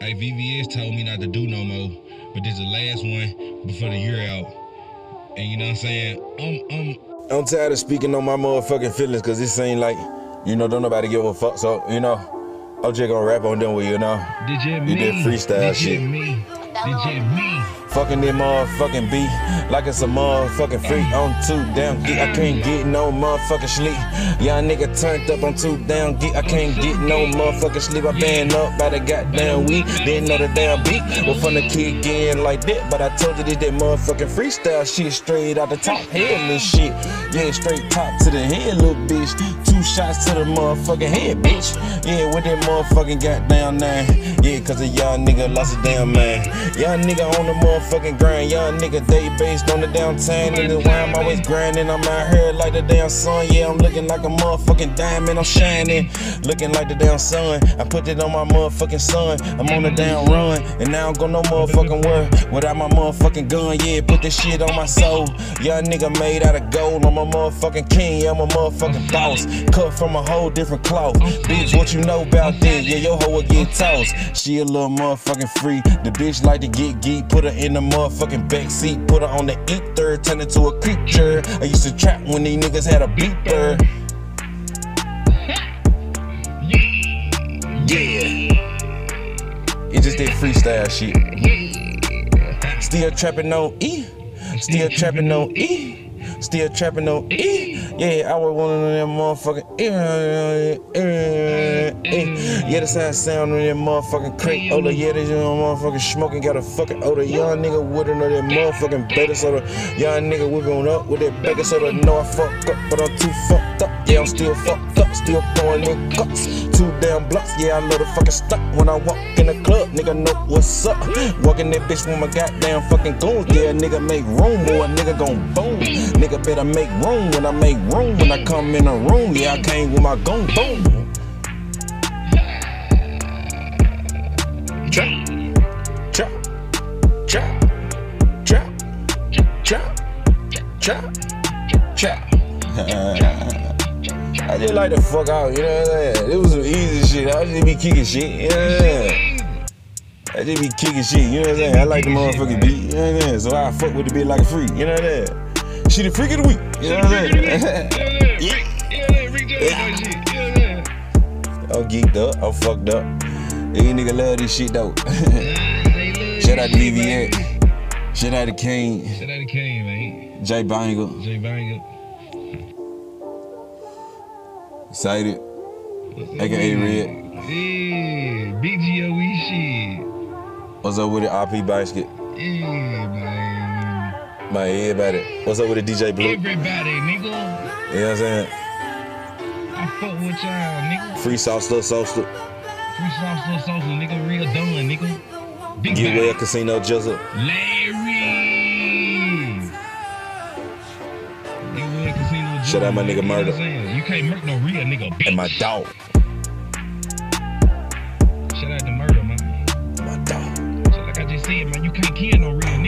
Hey, VVS told me not to do no more, but this is the last one before the year out. And you know what I'm saying? I'm, I'm, I'm tired of speaking on my motherfucking feelings because this ain't like, you know, don't nobody give a fuck. So, you know, I'm just gonna rap on them with you know. did you You me? did freestyle did shit. Me? Did you me? Fucking that motherfucking beat like it's a motherfucking freak. I'm too damn geek. I can't get no motherfucking sleep. Y'all nigga turned up. I'm too damn geek. I can't get no motherfucking sleep. I been up by the goddamn week. Didn't know the damn beat. Was from the kick in like that. But I told you this that motherfucking freestyle shit straight out the top head, little shit. Yeah, straight top to the head, little bitch. Two shots to the motherfucking head, bitch. Yeah, with that motherfucking goddamn nine. Yeah, cause of y'all nigga lost a damn man. Y'all nigga on the motherfucking grind. Y'all nigga day based on the downtown. And the why I'm always grinding. I'm out here like the damn sun. Yeah, I'm looking like a motherfucking diamond. I'm shining. Looking like the damn sun. I put it on my motherfucking son. I'm on the damn run. And now I don't go no motherfucking work without my motherfucking gun. Yeah, put this shit on my soul. Y'all nigga made out of gold. I'm a motherfucking king. Yeah, I'm a motherfucking boss. Cut from a whole different cloth. Bitch, what you know about this? Yeah, your hoe will get tossed. She a little motherfucking free. The bitch like to get geek. Put her in the motherfucking backseat. Put her on the ether. Turn it to a creature. I used to trap when these niggas had a beeper. Yeah. It just did freestyle shit. Still trapping on E. Still trapping on E. Still trapping on E. Yeah, I was one of them motherfucking. Yeah, that's how it sound in that motherfucking crate. Oh, odor, yeah, this motherfucking smoking. Got a fucking odor. Young nigga with another motherfucking beta soda. Young nigga whipping up with that baking soda. No, I fucked up, but I'm too fucked up. Yeah, I'm still fucked up. Still throwing in cuts. Two damn blocks. Yeah, I love the fucking stuff when I walk in the club. Nigga know what's up. Walking that bitch with my goddamn fucking goons. Yeah, nigga make room or a nigga gon' boom. Nigga better make room when I make room. When I come in a room, yeah, I came with my gun boom. Trap, trap, trap, trap, trap, trap, trap. I just like to fuck out, you know what I'm saying? It was some easy shit. I just be kicking shit, you know what I'm saying? I just be kicking shit, you know what I'm saying? I like the motherfucking beat, you know what I'm saying? So I fuck with the beat like a freak, you know what I'm saying? She the freak of the week, you know what I'm saying? I'm geeked up, I'm fucked up. These nigga love this shit though. Shout out to VVX. Shout out to King, Shout out to Kane, man. Jay Banger. Jay Banger. Excited. Mm-hmm. AKA Red. Yeah, big GOE shit. What's up with the RP basket? Yeah, man. My everybody. What's up with the DJ Blue? Everybody, nigga. You know what I'm saying? I fuck with y'all, nigga. Free sauce, little sauce, Free sauce, little sauce, nigga. Real done, nigga. Big get well casino jizzle. Larry. Get well casino. Shout out my nigga you know what Murder. I'm saying? You can't murk no real nigga, bitch. And my dog. Shout out to murder, man. My dog. So like I just said, man, you can't kill no real